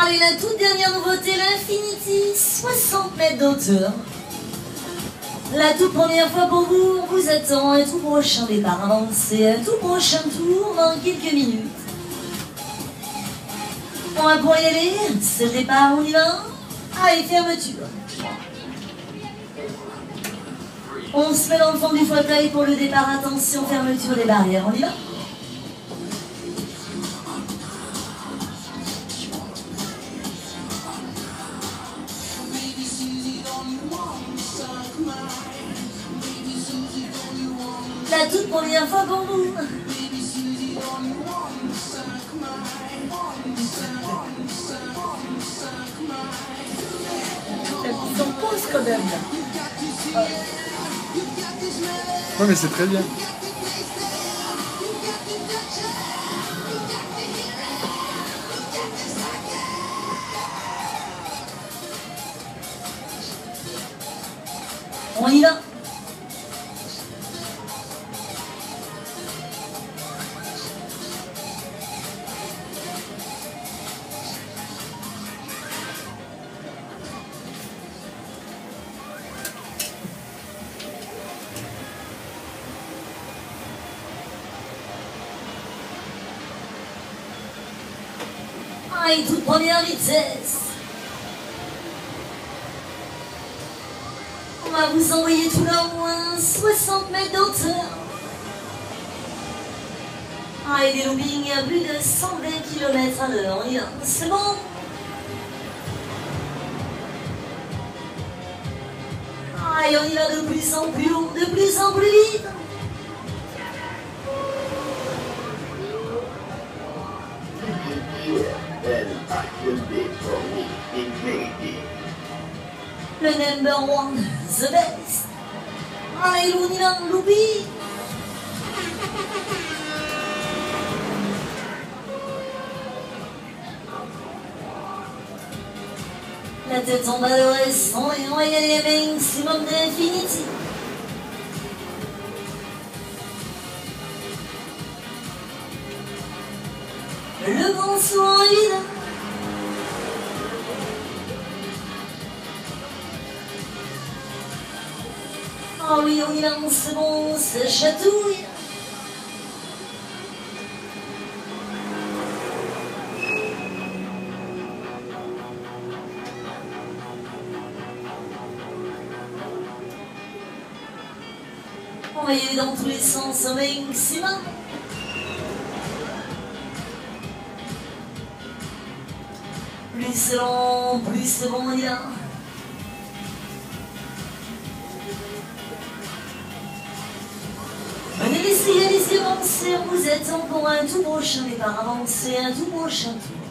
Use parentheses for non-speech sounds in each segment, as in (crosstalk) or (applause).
Allez, la toute dernière nouveauté, l'Infinity, 60 mètres d'auteur. La toute première fois pour vous, on vous attend. Un tout prochain départ avancé, un tout prochain tour dans quelques minutes. On va pour y aller, c'est le départ, on y va? Allez, fermeture. On se met dans le fond du fauteuil pour le départ, attention, fermeture des barrières, on y va? Toute première fois pour vous. Ils sont pause quand même. Ouais, mais c'est très bien. On y va Allez, toute première vitesse. On va vous envoyer tout là au moins 60 mètres d'auteur. Ah, et des loopings à plus de 120 km à l'heure. C'est bon Ah, et on y va de plus en plus haut, de plus en plus vite. Le number one, the best. Y va, looping. La tête en bas de restant et on va y aller maximum d'infinity. Le vent souvent évident. Ah oui, on y va, c'est bon, ça chatouille. On va y aller dans tous les sens au maximum. Plus c'est long, plus c'est bon, on y va. Allez-y, allez-y, avancez, vous êtes encore un tout prochain départ, avancez, un tout prochain tour.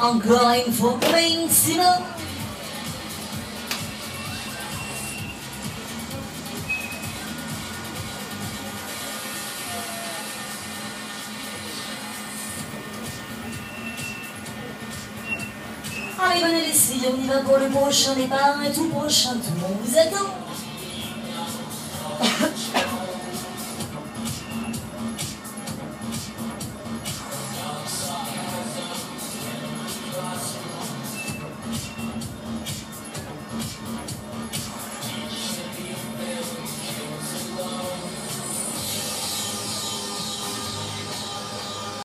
Encore une fois, maximum. Allez, venez ici, on y va pour le prochain départ, un tout prochain tour. On vous attend. (laughs)